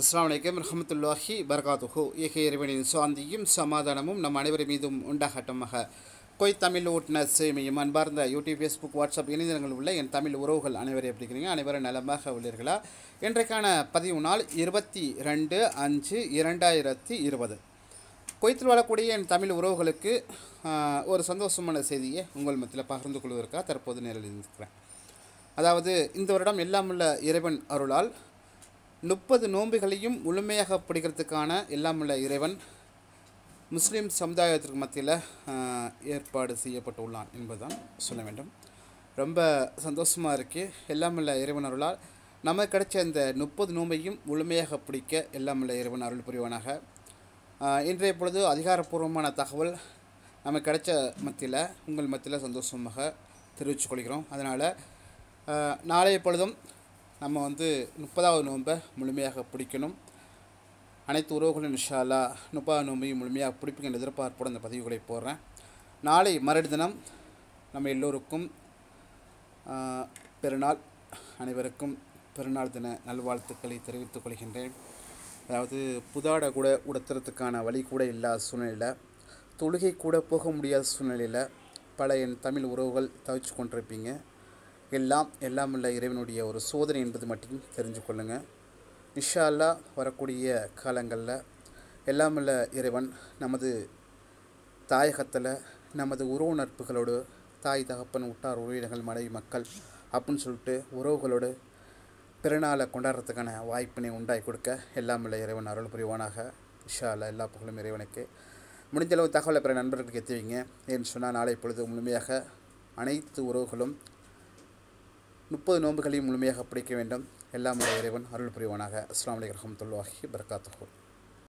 அஸ்லாம் வலைக்கம் ரஹமத்துல்லாஹி பர்காதுஹு ஏக இறைவனின் சாந்தியும் சமாதானமும் நம் அனைவரும் மீதும் உண்டாகட்டமாக. கொய் தமிழ் ஓட்டுன சேமியும் அன்பார்ந்த யூடியூப் ஃபேஸ்புக் வாட்ஸ்அப் இணையதளங்கள் உள்ள என் தமிழ் உறவுகள் அனைவரும் எப்படி இருக்கிறீங்க? அனைவரும் நலமாக உள்ளீர்களா? இன்றைக்கான பதிவு நாள் இருபத்தி ரெண்டு அஞ்சு இரண்டாயிரத்தி இருபது. கொய்த்தில் வாழக்கூடிய என் தமிழ் உறவுகளுக்கு ஒரு சந்தோஷமான செய்தியை உங்கள் மத்தியில் பகிர்ந்து கொள்வதற்காக தற்போது நேரில் இருக்கிறேன். அதாவது இந்த வருடம் எல்லாமுள்ள இறைவன் அருளால் முப்பது நோன்புகளையும் முழுமையாக பிடிக்கிறதுக்கான எல்லாமுள்ள இறைவன் முஸ்லீம் சமுதாயத்திற்கு மத்தியில் ஏற்பாடு செய்யப்பட்டுள்ளான் என்பதுதான் சொல்ல வேண்டும். ரொம்ப சந்தோஷமாக இருக்குது எல்லாமுள்ள இறைவன் அருளால் நமக்கு கிடைச்ச இந்த முப்பது நோம்பையும் முழுமையாக பிடிக்க எல்லாமுள்ள இறைவன் அருள் புரிவானாக. இன்றைய பொழுது அதிகாரப்பூர்வமான தகவல் நமக்கு கிடைச்ச மத்தியில் உங்கள் மத்தியில் சந்தோஷமாக தெரிவித்துக் கொள்கிறோம். அதனால் நாளைய பொழுதும் நம்ம வந்து முப்பதாவது நோன்பை முழுமையாக பிடிக்கணும். அனைத்து உறவுகளும் இன்ஷா முப்பதாவது நோன்பையும் முழுமையாக பிடிப்பீங்க எதிர்பார்ப்போடு அந்த பதிவுகளை போடுறேன். நாளை மறுடி தினம் நம்ம எல்லோருக்கும் பெருநாள் அனைவருக்கும் பெருநாள் தின நல்வாழ்த்துக்களை தெரிவித்துக் கொள்கின்றேன். அதாவது புதாடை கூட உடுத்துறதுக்கான வழி கூட இல்லாத சூழ்நிலையில் தொழுகை கூட போக முடியாத சூழ்நிலையில் பல என் தமிழ் உறவுகள் தவிச்சு கொண்டிருப்பீங்க. எல்லாம் எல்லாம் உள்ள இறைவனுடைய ஒரு சோதனை என்பது மட்டும் தெரிஞ்சு கொள்ளுங்கள் நிஷாலா வரக்கூடிய காலங்களில் எல்லாம் உள்ள இறைவன் நமது தாயகத்தில் நமது உறவு நட்புகளோடு தாய் தகப்பன் உட்டார் உறவினர்கள் மனைவி மக்கள் அப்படின்னு சொல்லிட்டு உறவுகளோடு பிறநாளை கொண்டாடுறதுக்கான வாய்ப்பினை உண்டாய் கொடுக்க எல்லாம் உள்ள இறைவன் அருள் புரிவானாக. இன்ஷா எல்லா புகழும் இறைவனுக்கு. முடிஞ்சளவு தகவலை பிற நண்பர்களுக்கு எத்துவீங்க ஏன்னு சொன்னால் நாளை பொழுது முழுமையாக அனைத்து உறவுகளும் முப்பது நோன்புகளையும் முழுமையாக பிடிக்க வேண்டும். எல்லாம் இறைவன் அருள் புரிவானாக. அஸ்லாம் வலைக்கம் வரமத்துல்லாஹி பரகாத்துஹூ